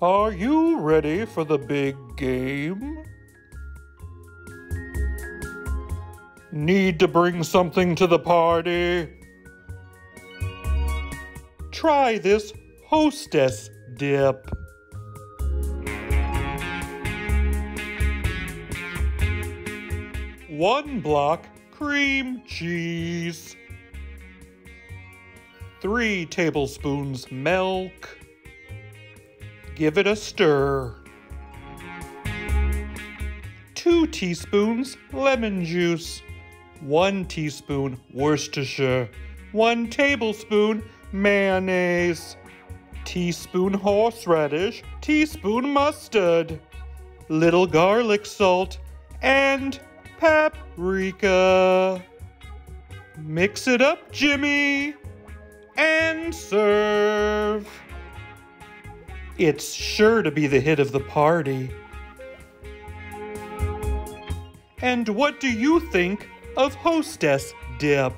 Are you ready for the big game? Need to bring something to the party? Try this hostess dip. One block cream cheese. Three tablespoons milk. Give it a stir. Two teaspoons lemon juice. One teaspoon Worcestershire. One tablespoon mayonnaise. Teaspoon horseradish. Teaspoon mustard. Little garlic salt. And paprika. Mix it up, Jimmy, and serve. It's sure to be the hit of the party. And what do you think of hostess dip?